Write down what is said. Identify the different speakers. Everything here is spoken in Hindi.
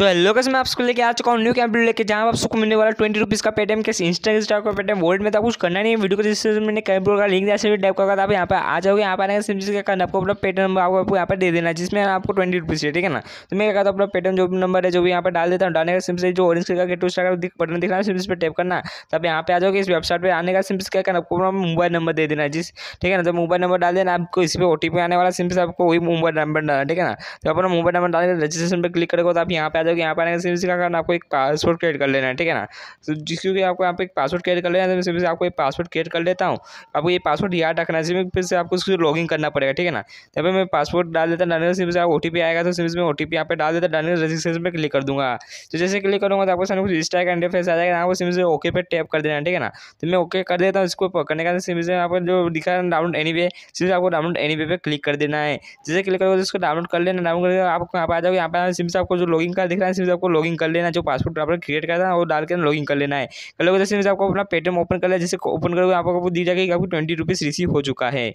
Speaker 1: सो हेलो कैसे मैं आपको लेके आ चुका हूँ न्यू कैंप लेके, जहाँ आपको मिलने वाला ट्वेंटी रुपीज़ का पेटीएम के इंस्टा स्टार का पेटीएम वोल्ट में तो कुछ करना नहीं है। वीडियो को जिससे मैंने कैंप का लिंक दिया टाइप का आप यहाँ पे आ जाओगे, यहाँ पर आने का क्या करना आपको अपना पेटीएम नंबर आपको यहाँ पर दे देना जिसमें आपको ट्वेंटी रुपीज़ है ठीक है ना? तो मैं कहता हूँ, अपना पेटीएम जो नंबर है, जो भी यहाँ पर डाल देता हूँ, डालने का सिम से जो ऑरेंज का गेट का बटन दिख रहा है सिम पर टैप करना तब यहाँ पर आ जाओगे, इस वेबसाइट पर आने का सिम क्या करना आपको अपना मोबाइल नंबर दे देना जिस ठीक है ना? तो मोबाइल नंबर डाल देना आपको इस पर ओ आने वाला सिम से आपको वही मोबाइल नंबर डालना ठीक है ना? तो अपना मोबाइल नंबर डालने रजिस्ट्रेशन पर क्लिक करोगे तो आप यहाँ पे आ जाओगे यहाँ पर आने का सिम का करना आपको एक पासवर्ड क्रिएट कर लेना है, ठीक है ना? तो जिस, क्योंकि आपको यहाँ पे एक पासवर्ड क्रिएट कर लेना है तो मैं आपको एक पासवर्ड क्रिएट कर लेता हूँ। आपको ये पासवर्ड याद रखना है फिर से आपको उसको लॉगिन करना पड़ेगा, ठीक है ना? तब मैं पासवर्ड डाल देता डालने सिम से ओ आएगा तो सिम में ओ यहाँ पे डाल देता डालने रजिस्ट्रेशन पर क्लिक कर दूँगा। तो जैसे क्लिक करूँगा तो आपको सामने कुछ इस टाइप का इंटरफेस आ जाएगा आपको सिम से ओके पे टैप कर देना है, ठीक है ना? तो मैं ओके कर देता हूँ, इसको करने का सिम से आपको जो दिखा है डाउनलोड एनी वे सिम आपको डाउनलोड एनी वे पे क्लिक कर देना है। जैसे क्लिक करोगे तो इसको डाउनलोड कर लेना डाउनलोड करके आपको यहाँ पे आ जाओगे, यहाँ पे सिम से आपको जो लॉगिन का दिख रहा है इसमें आपको लॉगिन कर लेना जो पासपोर्ट आपने क्रिएट करना है वो डाल के लॉगिन कर लेना है। कर लोगे जैसे आपको अपना पेटीएम ओपन कर लिया जैसे ओपन करोगे, आपको दी जाएगी? आपको ट्वेंटी रुपीज़ रिसीव हो चुका है।